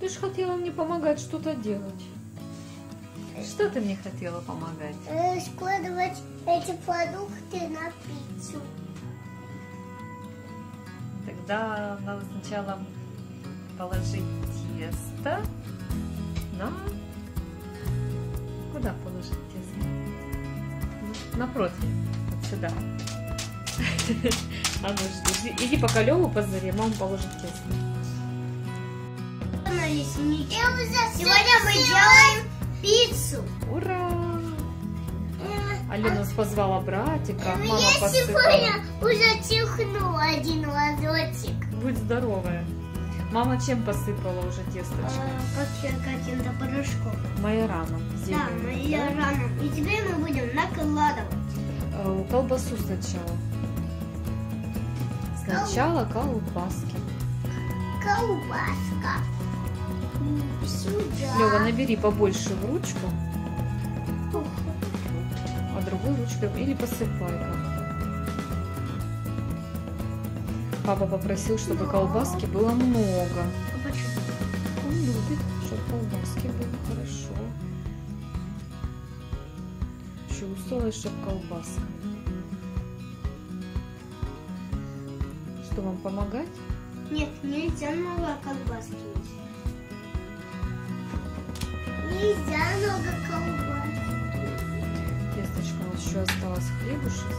Ты же хотела мне помогать что-то делать. Что ты мне хотела помогать? Э, Складывать эти продукты на пиццу. Тогда надо сначала положить тесто на... Куда положить тесто? На противень. Вот сюда. А ну жди. Иди пока Леву позови, мама положит тесто. Сегодня мы делаем пиццу. Ура! Э, Алена нас позвала братика, мама Я посыпала. сегодня уже чихнула один разочек. Будь здоровая. Мама чем посыпала уже тесточко? Вообще каким-то порошком. Майораном. Да, рано. И теперь мы будем накладывать. Э, Колбасу сначала. Сначала колбаски. Колбаска. Сюда. Лева, набери побольше в ручку, а другой ручкой или посыпай как. Папа попросил, чтобы колбаски было много. А? Он любит, чтобы колбаски были хорошо. Чувствовала, чтобы колбаска. Что, вам помогать? Нет, нельзя много колбаски есть. Нельзя много колбаски. Тесточка вот еще осталось хлебушек.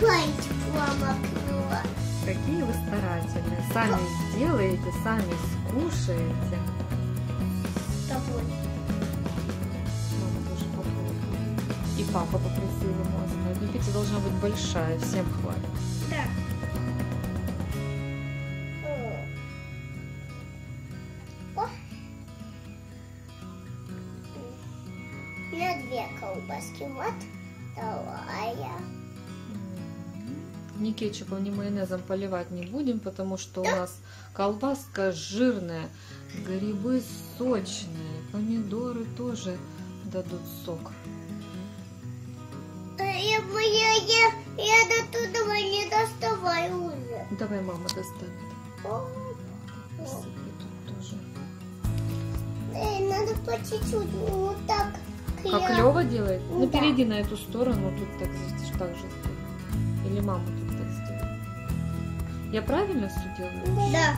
Пальчик ломакнула. Какие вы старательные. Сами сделаете, сами скушаете. С тобой. И папа попросил ему оставить. Но пицца должна быть большая, всем хватит. Да. О. У меня две колбаски. Вот вторая. Ни кетчупом, ни майонезом поливать не будем, потому что у нас колбаска жирная, грибы сочные, помидоры тоже дадут сок. Э, Я, я, я, до туда не доставаю уже. Давай мама достанет. О, Посыпай тут тоже. э, надо по чуть-чуть вот так. Как я- Лева делает? Ну Да. перейди на эту сторону, тут так, так же сделай. Или мама тут так сделает. Я правильно все делаю? Да.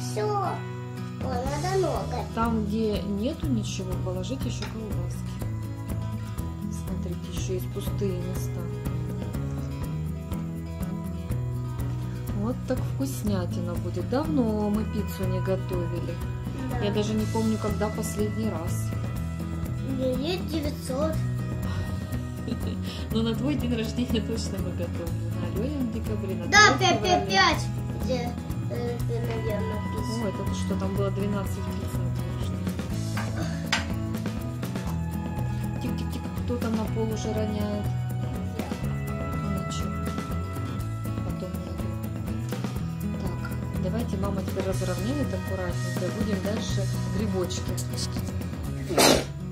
Все. Ой, надо много. Там, где нету ничего, положить еще колбаски. Смотрите, еще есть пустые места. Вот так вкуснятина будет. Давно мы пиццу не готовили. Да. Я даже не помню, когда последний раз. Лет 900. Но на твой день рождения точно мы готовили. На Алене в декабре, на Да, твой в 5, 5, феврале. 5. Где, э, наверное, О, написано. это что там было 12 процентов. Тик-тик-тик, кто там на пол уже роняет? Потом найду. Так, давайте мама теперь разровняет аккуратненько. и Будем дальше грибочки.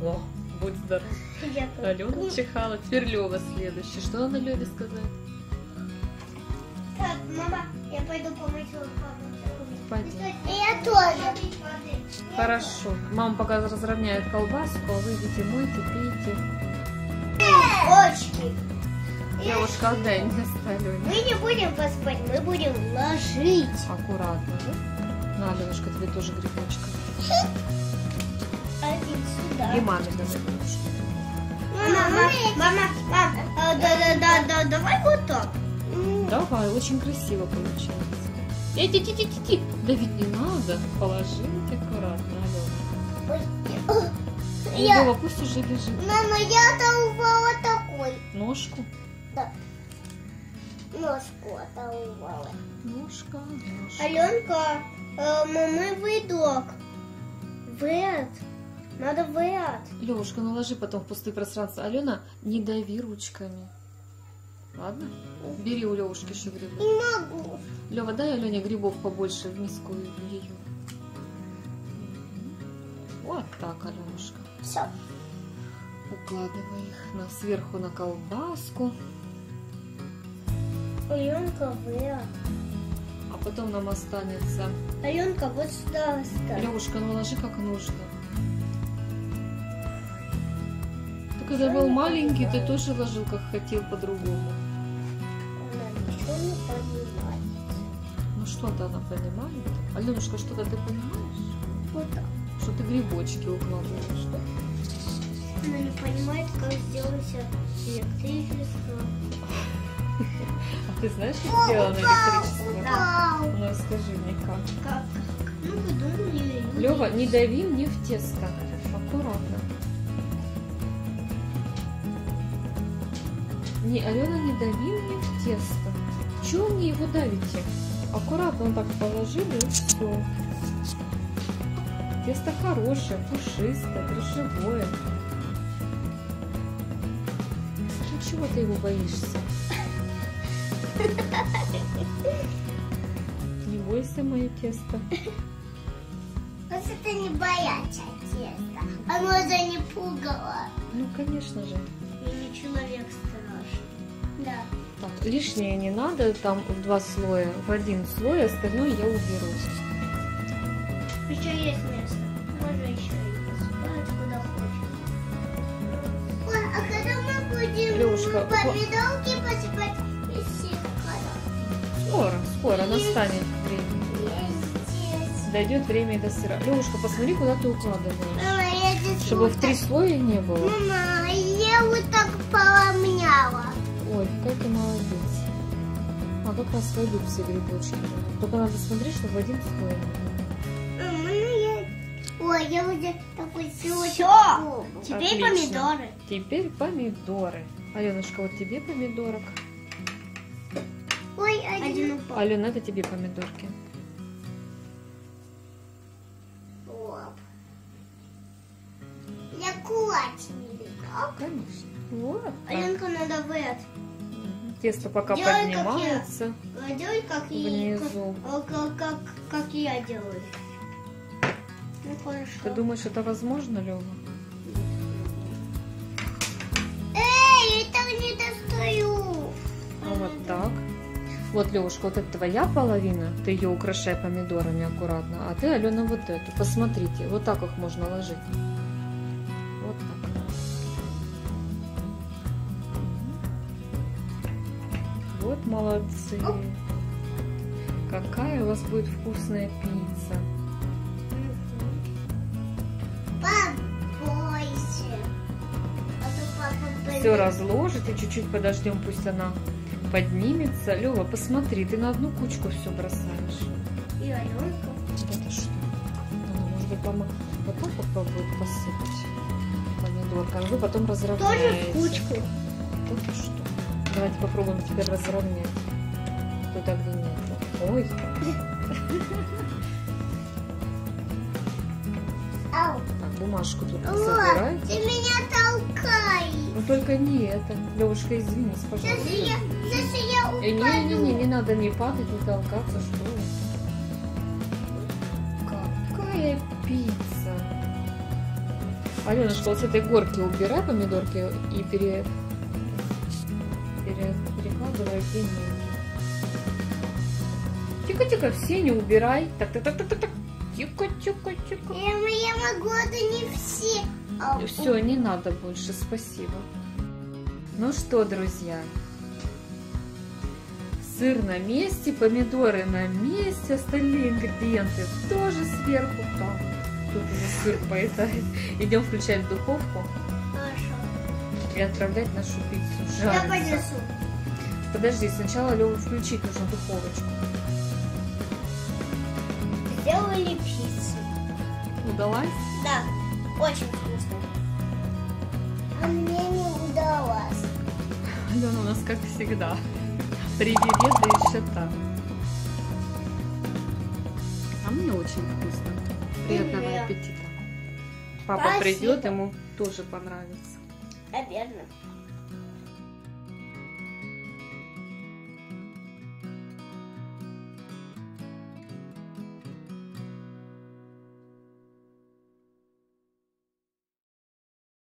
О, будь здоров. Я Алена чихала. Теперь Лева следующий. Что она Леве сказать? Так, мама, я пойду помыть руку. Пойди. Я тоже. Хорошо. Мама пока разровняет колбаску, а вы идите мойте, пейте. Очки. Девушка, отдай мне Алене. Мы не будем поспать, мы будем ложить. Аккуратно, да? На, Аленушка, тебе тоже грибочка. Один сюда. И маме немножко. Мама, мама, мама, а, да, да, да, да, давай вот так. Давай, очень красиво получается. Эй, ти ти ти ти ти Давить не надо. Положить аккуратно, Алена. Я- Вова, пусть уже лежит. Мама, я оторвала такой. Ножку. Да. Ножку оторвала. Ножка, ножка. Аленка, э, мамы выдок. Вэт. Надо вэт. Левушка, наложи потом в пустые пространства. Алена, не дави ручками. Ладно? Бери у Левушки еще грибы. Не могу. Лева, дай Алене грибов побольше в миску ее. Вот так, Аленушка. Все. Выкладывай их на, сверху на колбаску. Аленка, вы. А потом нам останется... Аленка, вот сюда оставь. Левушка, ну ложи как нужно. Ты когда был маленький, ты тоже ложил как хотел по-другому. Она ничего не понимает. Ну что-то она понимает. Аленушка, что-то ты понимаешь? Вот так. Что ты грибочки укладываешь, да? Она не понимает, как сделать электричество. А ты знаешь, как сделано электричество? Ну скажи мне как. Как? Ну, вы думали, люди- Лева, не дави мне в тесто. Аккуратно. Не, Алена, не дави мне в тесто. Чего мне его давите? Аккуратно так положили и все. Тесто хорошее, пушистое, дрожжевое. Чего ты его боишься? Не бойся мое тесто. Вот это не бояться теста. Оно за не пугало. Ну, конечно же. И не человек страшный. Да. Так, лишнее не надо, там в два слоя, в один слой, остальное я уберу. Еще есть место. Можно еще и Лёшка, помидорки посыпать? Скоро, скоро настанет время. Дойдет время и до сыра. Левушка, посмотри, куда ты укладываешь. Мама, Чтобы в три слоя не было. Мама, я вот так поломняла. Ой, какая ты молодец. А как раз войдут все грибочки. Только надо смотреть, чтобы в один слой. Ой, я уже такой сегодня. Все, теперь Отлично. помидоры. Теперь помидоры. Аленушка, вот тебе помидорок. Ой, один, упал. Алена, это тебе помидорки. Оп. Я кулач не видал. Конечно. Вот. Аленка, надо в это. Мгм. Тесто пока Делай, как я. поднимается. Делай, как, и, Внизу. как, как, как, как я делаю. Ну, хорошо. Ты думаешь, это возможно, Лева? Эй, я так не достаю. А вот так. Вот, Левушка, вот это твоя половина, ты ее украшай помидорами аккуратно, а ты, Алена, вот эту. Посмотрите, вот так их можно ложить. Вот так. Вот молодцы. Какая у вас будет вкусная пицца. Все разложите, чуть-чуть подождем, пусть она поднимется. Лева, посмотри, ты на одну кучку все бросаешь. И Аленка. Это что? Ну, может быть, вот так попробует посыпать помидорками. Вы потом Тоже разровняете. в кучку. Вот что. Давайте попробуем теперь разровнять. Туда, где нет. Ой, так, бумажку тут забирайте. ты меня толкаешь. Ну только не это. Левушка, извинись, пожалуйста. я, сейчас я упаду. Э, Не-не-не, не надо не падать, не толкаться, что вы. Какая пицца! Аленушка, вот с этой горки убирай помидорки и пере... пере... перекладывай где. Тихо-тихо, все не убирай. Так, так, так, так, так, так. Тихо, тихо, тихо. Я, я могу, это не все. Все, не надо больше, спасибо. Ну что, друзья, сыр на месте, помидоры на месте, остальные ингредиенты тоже сверху. Так, тут уже сыр поедает. Идем включать духовку Хорошо. и отправлять нашу пиццу. Я жариться. понесу. Подожди, сначала Леву включить нужно духовочку. Сделали пиццу. Удалась? Да, очень. А мне не удалось. Алена у нас как всегда. Привереда и счета. А мне очень вкусно. Приятного Привет. аппетита. Папа Спасибо. придет, ему тоже понравится. Наверное.